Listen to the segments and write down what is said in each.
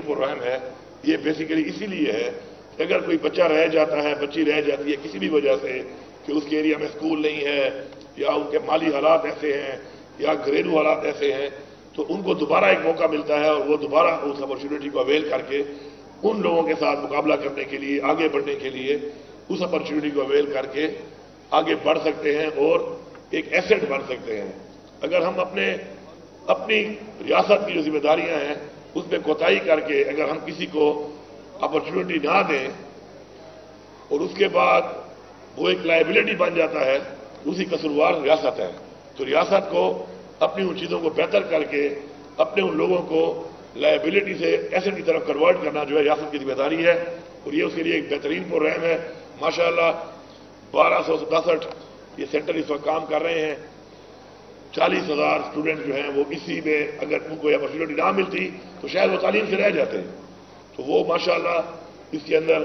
Programme है, ये basically इसीलिए है कि अगर कोई बच्चा रह जाता है, बच्ची रह जाती है किसी भी वजह से कि उसके एरिया में स्कूल नहीं है, या उनके माली हालात ऐसे हैं, या घरेलू हालात ऐसे हैं तो उनको दोबारा एक मौका मिलता है और वो दोबारा उस अपॉर्चुनिटी को अवेल करके उन लोगों के साथ मुकाबला करने के लिए, आगे बढ़ने के लिए उस अपॉर्चुनिटी को अवेल करके आगे बढ़ सकते हैं और एक एसेट बन सकते हैं। अगर हम अपने, अपनी रियासत की जो जिम्मेदारियाँ हैं उसमें कोताही करके अगर हम किसी को अपॉर्चुनिटी ना दें, और उसके बाद वो एक लाइबिलिटी बन जाता है, उसी कसूरवार रियासत है। तो रियासत को अपनी उन चीज़ों को बेहतर करके, अपने उन लोगों को लाइबिलिटी से एसेट की तरफ़ कन्वर्ट करना जो है रियासत की ज़िम्मेदारी है, और ये उसके लिए एक बेहतरीन प्रोग्राम है। माशाला बारह सौ सतासठ ये सेंटर इस वक्त काम कर रहे हैं। चालीस हज़ार स्टूडेंट जो हैं वो इसी में अगर उनको यह अपॉर्चुनिटी ना मिलती तो शायद वो तालीम से रह जाते। हैं तो वो, माशाल्लाह, इसके अंदर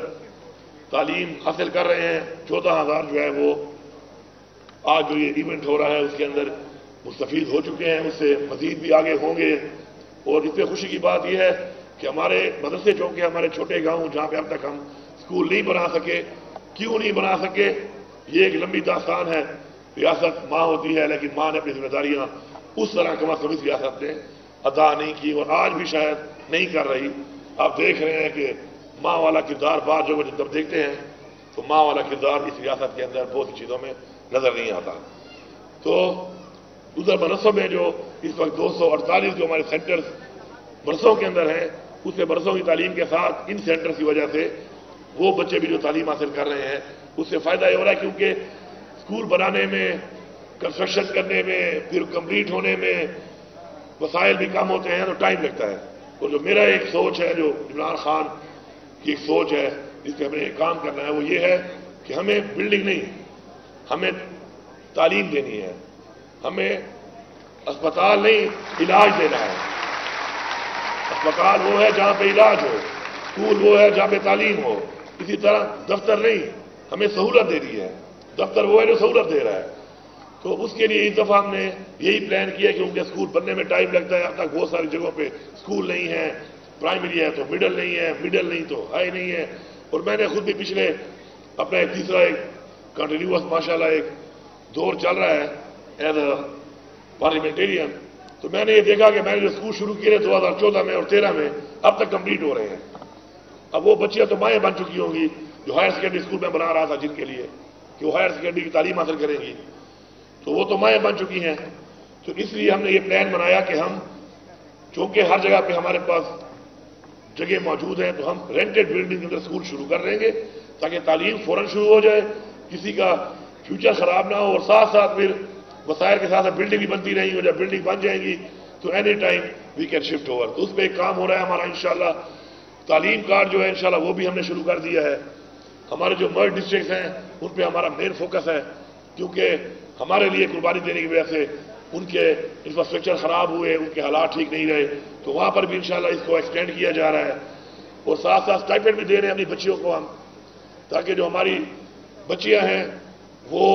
तालीम हासिल कर रहे हैं। चौदह हज़ार जो है वो आज जो ये इवेंट हो रहा है, उसके अंदर मुस्तफ़ हो चुके हैं, उससे मजीद भी आगे होंगे। और इससे खुशी की बात यह है कि हमारे मदरसे चौके हमारे छोटे गाँव जहाँ पे अब तक हम स्कूल नहीं बना सके, क्यों नहीं बना सके, ये एक लंबी दास्तान है। रियासत माँ होती है, लेकिन माँ ने अपनी जिम्मेदारियाँ उस तरह कम अज कम इस रियासत ने अदा नहीं की और आज भी शायद नहीं कर रही। आप देख रहे हैं कि माँ वाला किरदार बाद जो जब देखते हैं तो माँ वाला किरदार इस रियासत के अंदर बहुत सी चीज़ों में नज़र नहीं आता। तो उधर मरसों में जो इस वक्त दो सौ अड़तालीस जो हमारे सेंटर्स बरसों के अंदर हैं, उसमें बरसों की तालीम के साथ इन सेंटर्स की वजह से वो बच्चे भी जो तालीम हासिल कर रहे हैं, उससे फ़ायदा ये हो रहा है क्योंकि स्कूल बनाने में कंस्ट्रक्शन करने में, फिर कंप्लीट होने में वसाइल भी कम होते हैं तो टाइम लगता है। और जो मेरा एक सोच है, जो इमरान खान की एक सोच है जिससे हमें काम करना है, वो ये है कि हमें बिल्डिंग नहीं, हमें तालीम देनी है, हमें अस्पताल नहीं, इलाज देना है। अस्पताल वो है जहाँ पे इलाज हो, स्कूल वो है जहाँ पे तालीम हो। इसी तरह दफ्तर नहीं, हमें सहूलत देनी है। दफ्तर वो है जो सहूलत दे रहा है। तो उसके लिए इस दफ़ा हमने यही प्लान किया कि उनके स्कूल बनने में टाइम लगता है। अब तक बहुत सारी जगहों पे स्कूल नहीं है प्राइमरी है तो मिडल नहीं है मिडल नहीं तो हाई नहीं है। और मैंने खुद भी पिछले अपना एक तीसरा एक कंटिन्यूस माशाल्लाह एक दौर चल रहा है एज अ पार्लियामेंटेरियन तो मैंने ये देखा कि मैंने जो स्कूल शुरू किए दो हज़ार चौदह में और तेरह में, अब तक कंप्लीट हो रहे हैं। अब वो बच्चियाँ तो माएँ बन चुकी होंगी जो हायर सेकेंडरी स्कूल में बना रहा था जिनके लिए। कि वो हायर सेकेंडरी की तालीम हासिल करेंगी। तो वो तो माएँ बन चुकी हैं। तो इसलिए हमने ये प्लान बनाया कि हम चूँकि हर जगह पे हमारे पास जगह मौजूद है तो हम रेंटेड बिल्डिंग के अंदर स्कूल शुरू कर देंगे ताकि तालीम फ़ौरन शुरू हो जाए, किसी का फ्यूचर खराब ना हो, और साथ साथ फिर वसायल के साथ साथ बिल्डिंग भी बनती रहेंगी, और जब बिल्डिंग बन जाएँगी तो any time we can shift over तो उसमें एक काम हो रहा है हमारा इंशाला तालीम कार्ड जो है इंशाला वो भी हमने शुरू कर दिया है। हमारे जो मर्ड डिस्ट्रिक्ट हैं उन पर हमारा मेन फोकस है, क्योंकि हमारे लिए कुर्बानी देने की वजह से उनके इंफ्रास्ट्रक्चर खराब हुए, उनके हालात ठीक नहीं रहे तो वहाँ पर भी इंशाल्लाह इसको एक्सटेंड किया जा रहा है। और साथ साथ स्टाइपेंड भी दे रहे हैं अपनी बच्चियों को हम, ताकि जो हमारी बच्चियाँ हैं, वो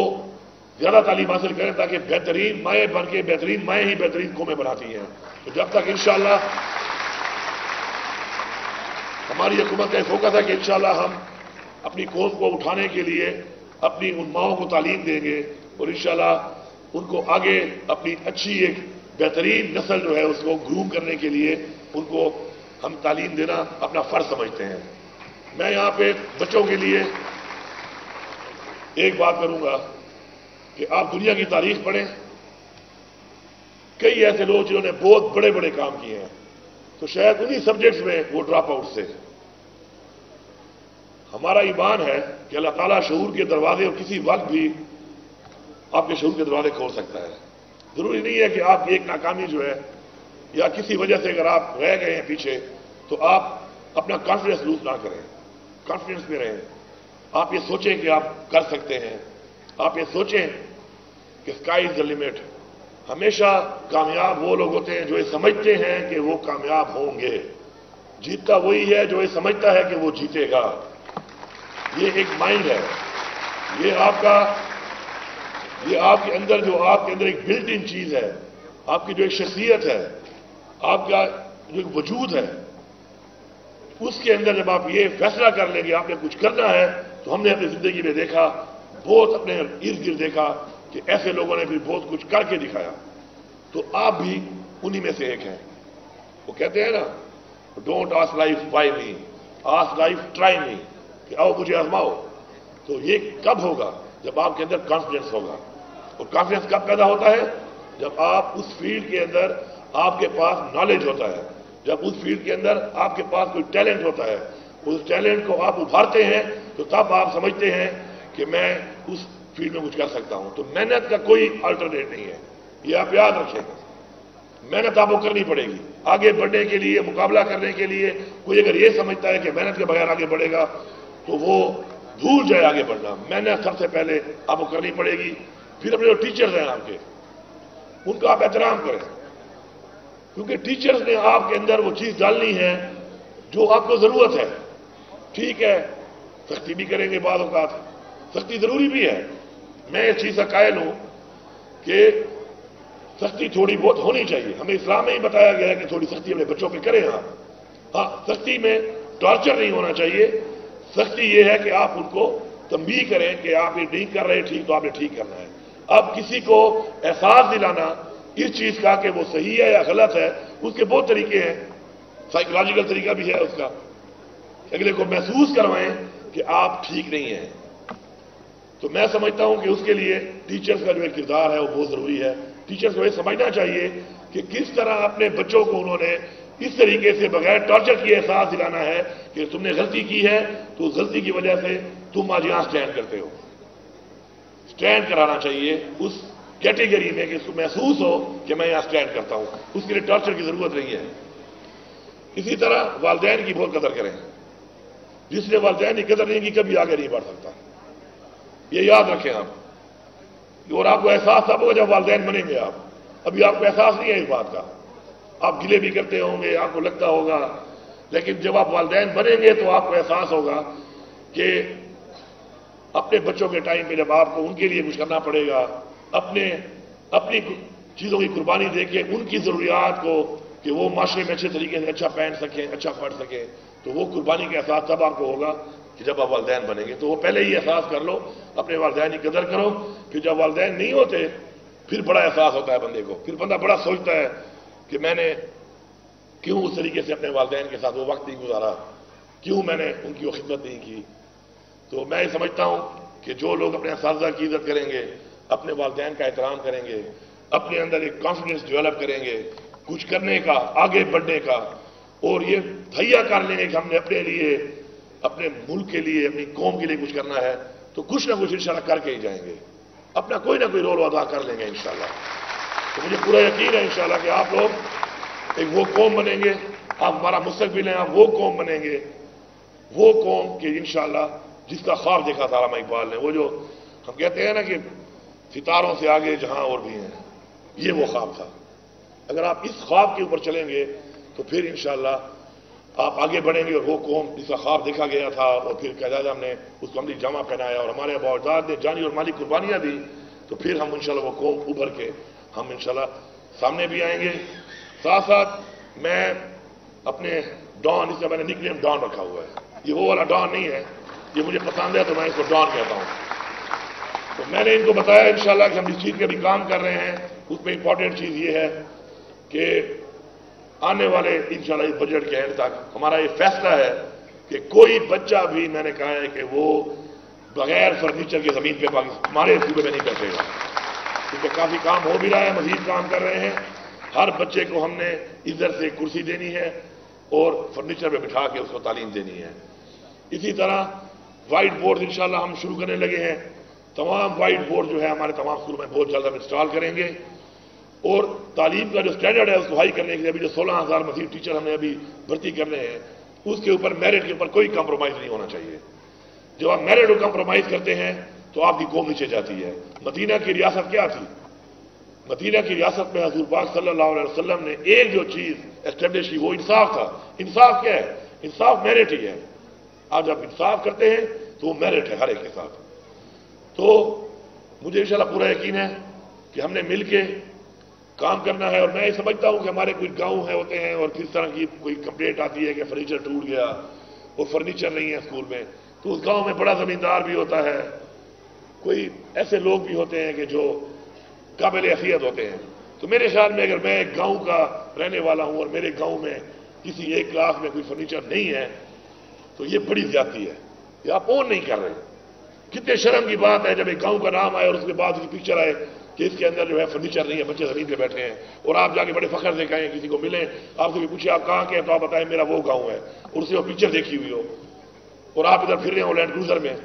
ज़्यादा तालीम हासिल करें, ताकि बेहतरीन माएँ बन के बेहतरीन माएँ ही बेहतरीन कौमें बनाती हैं। तो जब तक इंशाला हमारी हुकूमत का फोकस है कि इंशाल्लाह हम अपनी कौम को उठाने के लिए अपनी उन माओं को तालीम देंगे और इंशाल्लाह उनको आगे अपनी अच्छी एक बेहतरीन नस्ल जो है उसको ग्रूम करने के लिए उनको हम तालीम देना अपना फ़र्ज़ समझते हैं। मैं यहाँ पे बच्चों के लिए एक बात करूँगा कि आप दुनिया की तारीख पढ़ें। कई ऐसे लोग जिन्होंने बहुत बड़े बड़े काम किए हैं। तो शायद उन्हीं सब्जेक्ट्स में वो ड्रॉप आउट से। हमारा ईमान है कि अल्लाह ताला शूर के दरवाजे और किसी वक्त भी आपके शूर के दरवाजे खोल सकता है। ज़रूरी नहीं है कि आपकी एक नाकामी जो है या किसी वजह से अगर आप रह गए हैं पीछे तो आप अपना कॉन्फिडेंस लूज ना करें। कॉन्फिडेंस में रहें। आप ये सोचें कि आप कर सकते हैं। आप ये सोचें कि स्काई इज़ द लिमिट हमेशा कामयाब वो लोग होते हैं जो ये समझते हैं कि वो कामयाब होंगे। जीतता वही है जो ये समझता है कि वो जीतेगा। ये एक माइंड है। ये आपका, ये आपके अंदर जो आपके अंदर एक बिल्ट इन चीज़ है, आपकी जो एक शख्सियत है, आपका जो एक वजूद है, उसके अंदर जब आप ये फैसला कर लेंगे, आपने कुछ करना है तो हमने अपनी ज़िंदगी में देखा, बहुत अपने इर्द गिर्द देखा, कि ऐसे लोगों ने भी बहुत कुछ करके दिखाया। तो आप भी उन्हीं में से एक हैं। वो कहते हैं ना don't ask life why me ask life try me कि आओ मुझे आजमाओ। तो ये कब होगा? जब आपके अंदर कॉन्फिडेंस होगा। और कॉन्फिडेंस कब पैदा होता है? जब आप उस फ़ील्ड के अंदर आपके पास नॉलेज होता है। जब उस फ़ील्ड के अंदर आपके पास कोई टैलेंट होता है। उस टैलेंट को आप उभारते हैं तो तब आप समझते हैं कि मैं उस फ़ील्ड में कुछ कर सकता हूँ। तो मेहनत का कोई अल्टरनेट नहीं है। ये आप याद रखें। मेहनत आपको करनी पड़ेगी। आगे बढ़ने के लिए, मुकाबला करने के लिए कोई अगर ये समझता है कि मेहनत के बगैर आगे बढ़ेगा तो वो भूल जाए आगे बढ़ना। मेहनत सबसे पहले आपको करनी पड़ेगी। फिर अपने जो टीचर्स हैं आपके, उनका आप एहतराम करें। क्योंकि टीचर्स ने आपके अंदर वो चीज़ डालनी है जो आपको ज़रूरत है। ठीक है, सख्ती भी करेंगे बाद अवकात सख्ती ज़रूरी भी है। मैं इस चीज़ का कायल हूँ कि सख्ती थोड़ी बहुत होनी चाहिए। हमें इस्लाम में ही बताया गया है कि थोड़ी सख्ती अपने बच्चों पे करें। हाँ हाँ सख्ती में टॉर्चर नहीं होना चाहिए। सख्ती ये है कि आप उनको तंबी करें कि आप ये नहीं कर रहे, ठीक तो आपने ठीक करना है। अब किसी को एहसास दिलाना इस चीज़ का कि वो सही है या गलत है, उसके बहुत तरीके हैं। साइकोलॉजिकल तरीका भी है उसका। अगले को महसूस करवाएँ कि आप ठीक नहीं हैं। तो मैं समझता हूँ कि उसके लिए टीचर्स का जो एक किरदार है वो बहुत ज़रूरी है। टीचर्स को यह समझना चाहिए कि किस तरह अपने बच्चों को उन्होंने इस तरीके से बगैर टॉर्चर किए एहसास दिलाना है कि तुमने गलती की है तो उस गलती की वजह से तुम आज यहाँ स्टैंड करते हो। स्टैंड कराना चाहिए उस कैटेगरी में कि महसूस हो कि मैं यहाँ स्टैंड करता हूँ। उसके लिए टॉर्चर की ज़रूरत नहीं है। इसी तरह वालदेन की बहुत कदर करें। जिसने वालदेन की कदर नहीं की, कभी आगे नहीं बढ़ सकता। ये याद रखें आप और आपको एहसास तब होगा जब वालदेन बनेंगे आप। अभी आपको एहसास नहीं है इस बात का। आप गिले भी करते होंगे, आपको लगता होगा। लेकिन जब आप वालदेन बनेंगे तो आपको एहसास होगा कि अपने बच्चों के टाइम पे जब आपको उनके लिए कुछ करना पड़ेगा, अपने, अपनी चीज़ों की कुर्बानी देके उनकी ज़रूरियात को कि वो माशरे में अच्छे तरीके से अच्छा पहन सकें अच्छा पढ़ सकें तो वो कुर्बानी का एहसास तब आपको होगा कि जब आप वालदेन बनेंगे। तो वो पहले ही एहसास कर लो, अपने वालदेन की कदर करो, फिर जब वालदेन नहीं होते, फिर बड़ा एहसास होता है बंदे को। फिर बंदा बड़ा सोचता है कि मैंने क्यों उस तरीके से अपने वालदेन के साथ वो वक्त नहीं गुजारा? क्यों मैंने उनकी वो खिदमत नहीं की? तो मैं ये समझता हूँ कि जो लोग अपने साजा की इज़्ज़त करेंगे, अपने वालदेन का एहतराम करेंगे, अपने अंदर एक कॉन्फिडेंस डेवलप करेंगे, कुछ करने का, आगे बढ़ने का, और ये थैया कर लेंगे कि हमने अपने लिए, अपने मुल्क के लिए, अपनी कौम के लिए कुछ करना है तो कुछ ना कुछ इंशाल्लाह करके ही जाएँगे। अपना कोई ना कोई रोल अदा कर लेंगे इंशाल्लाह। तो मुझे पूरा यकीन है इंशाल्लाह कि आप लोग एक वो कौम बनेंगे, आप हमारा मुस्तकबिल हैं आप वो कौम बनेंगे, वो कौम के इंशाल्लाह जिसका ख्वाब देखा था रामा इकबाल ने, वो जो हम कहते हैं ना कि सितारों से आगे जहाँ और भी हैं, ये वो ख्वाब था। अगर आप इस ख्वाब के ऊपर चलेंगे तो फिर इंशाल्लाह आप आगे बढ़ेंगे और वो कौम जिसका ख्वाब देखा गया था और फिर कैदाज हमने उसको हमने जामा पहनाया और हमारे बावजाद ने जानी और माली कुर्बानियाँ दी तो फिर हम इंशाल्लाह वो कौम उभर के हम इंशाल्लाह सामने भी आएँगे। साथ साथ मैं अपने डॉन इसका मैंने निकनेम डॉन रखा हुआ है। ये वो वाला डॉन नहीं है, ये मुझे पसंद है तो मैं इसको डॉन कहता हूँ। तो मैंने इनको बताया इंशाल्लाह कि हम इस चीज़ के भी काम कर रहे हैं। उसमें इंपॉर्टेंट चीज़ ये है कि आने वाले इंशाल्लाह इस बजट के एंड तक हमारा ये फैसला है कि कोई बच्चा भी मैंने कहा है कि वो बगैर फर्नीचर की ज़मीन पे हमारे सूबे में नहीं बैठेगा। क्योंकि काफ़ी काम हो भी रहा है, मजीद काम कर रहे हैं। हर बच्चे को हमने इधर से कुर्सी देनी है और फर्नीचर पे बिठा के उसको तालीम देनी है। इसी तरह व्हाइट बोर्ड इंशाल्लाह हम शुरू करने लगे हैं। तमाम व्हाइट बोर्ड जो है हमारे तमाम स्कूल में बहुत जल्द हम इंस्टॉल करेंगे। और तालीम का जो स्टैंडर्ड है, उसको हाई करने के लिए अभी जो सोलह हज़ार मजीद टीचर हमने अभी भर्ती करने हैं, उसके ऊपर मेरिट के ऊपर कोई कॉम्प्रोमाइज नहीं होना चाहिए। जब आप मेरिट को कॉम्प्रोमाइज करते हैं तो आपकी कौम नीचे जाती है। मदीना की रियासत क्या थी? मदीना की रियासत में हजूर पाक सल्लल्लाहु अलैहि ने एक जो चीज़ एस्टेब्लिश की, वो इंसाफ था। इंसाफ क्या है? इंसाफ मेरिट ही है। आप जब इंसाफ करते हैं तो वो मेरिट है हर एक के साथ। तो मुझे इंशाल्लाह पूरा यकीन है कि हमने मिलकर काम करना है, और मैं ये समझता हूँ कि हमारे कुछ गाँव है, होते हैं, और किस तरह की कोई कंप्लेंट आती है कि फर्नीचर टूट गया वो फर्नीचर नहीं है स्कूल में तो उस गाँव में बड़ा जमींदार भी होता है। कोई ऐसे लोग भी होते हैं कि जो काबिल हैसियत होते हैं। तो मेरे ख्याल में अगर मैं एक गाँव का रहने वाला हूँ और मेरे गाँव में किसी एक क्लास में कोई फर्नीचर नहीं है तो ये बड़ी ज़्यादा है। ये आप ओन नहीं कर रहे। कितने शर्म की बात है जब एक गाँव का नाम आए और उसके बाद उसकी पिक्चर आए कि इसके अंदर जो है फर्नीचर नहीं है, बच्चे ज़मीन पे बैठे हैं और आप जाके बड़े फखर से कहें, किसी को मिले, आपसे भी पूछे, आप कहाँ के हैं? तो आप बताएँ, मेरा वो गाँव है और उससे वो पिक्चर देखी हुई हो। और आप इधर फिर रहे हो लैंड क्रूजर में।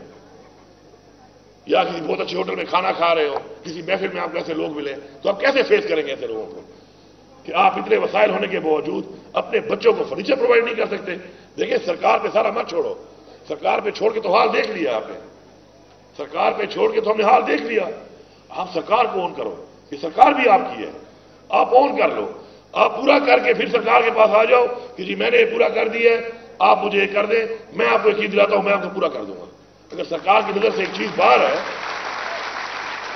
या किसी बहुत अच्छे होटल में खाना खा रहे हो, किसी महफिल में आपको ऐसे लोग मिले तो आप कैसे फेस करेंगे ऐसे लोगों को? कि आप इतने वसायल होने के बावजूद अपने बच्चों को फर्नीचर प्रोवाइड नहीं कर सकते। देखिए, सरकार पे सारा मत छोड़ो। सरकार पे छोड़ के तो हाल देख लिया आपने। सरकार पे छोड़ के तो हमने हाल देख लिया। आप सरकार को ऑन करो। ये सरकार भी आपकी है। आप ऑन कर लो। आप पूरा करके फिर सरकार के पास आ जाओ कि जी, मैंने ये पूरा कर दिया है, आप मुझे ये कर दें, मैं आपको यकीन दिलाता हूँ, मैं आपको पूरा कर दूँगा। अगर सरकार की नज़र से एक चीज़ बाहर है,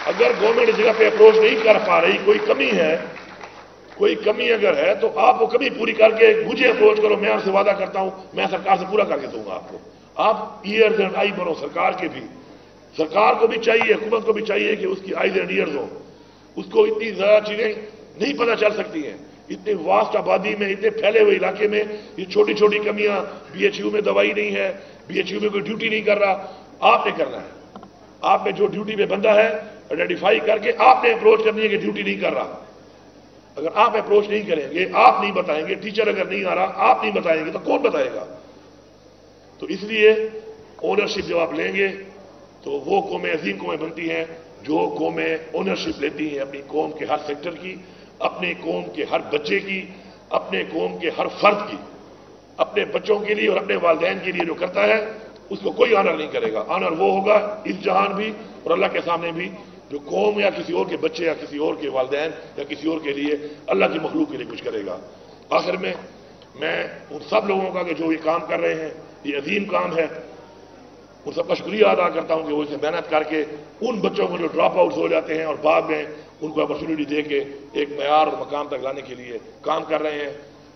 अगर गवर्नमेंट इस जगह पे अप्रोच नहीं कर पा रही, कोई कमी है, कोई कमी अगर है तो आप वो कमी पूरी करके मुझे अप्रोच करो, मैं आपसे वादा करता हूँ, मैं सरकार से पूरा करके दूँगा आपको। आप ईयर्स एंड आई बनो, सरकार के भी। सरकार को भी चाहिए, हुकूमत को भी चाहिए कि उसकी आईज एंड ईयर्स हो। उसको इतनी ज़्यादा चीज़ें नहीं पता चल सकती हैं। इतनी वास्ट आबादी में, इतने फैले हुए इलाके में, ये छोटी छोटी कमियाँ बीएचयू में दवाई नहीं है बीएचयू में कोई ड्यूटी नहीं कर रहा। आपने करना है। आप में जो ड्यूटी में बंदा है आइडेंटिफाई करके आपने अप्रोच करनी है कि ड्यूटी नहीं कर रहा। अगर आप अप्रोच नहीं करेंगे, आप नहीं बताएँगे टीचर अगर नहीं आ रहा, आप नहीं बताएँगे तो कौन बताएगा? तो इसलिए ओनरशिप जब आप लेंगे तो वो कौमें, अजीम कौमें बनती हैं, जो कौमें ओनरशिप लेती हैं, अपनी कौम के हर सेक्टर की, अपने कौम के हर बच्चे की, अपने कौम के हर फर्द की, अपने बच्चों के लिए और अपने वालदेन के लिए जो करता है उसको कोई ऑनर नहीं करेगा। ऑनर वो होगा इस जहान भी और अल्लाह के सामने भी, जो कौम या किसी और के बच्चे या किसी और के वालदेन या किसी और के लिए अल्लाह की मखलूक के लिए कुछ करेगा। आखिर में मैं उन सब लोगों का जो ये काम कर रहे हैं, ये अजीम काम है, उन सबका शुक्रिया अदा करता हूँ कि वो इसे मेहनत करके उन बच्चों को जो ड्रॉप आउट हो जाते हैं और बाद में उनको अपॉर्चुनिटी दे के एक मैार और मकाम तक लाने के लिए काम कर रहे हैं।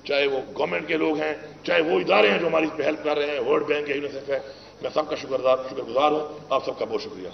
चाहे वो गवर्नमेंट के लोग हैं, चाहे वो इदारे हैं जो हमारी इस पर हेल्प कर रहे हैं वर्ल्ड बैंक है यूनिसेफ है। मैं सबका शुक्रगुजार शुक्रगुजार हूँ। आप सबका बहुत शुक्रिया।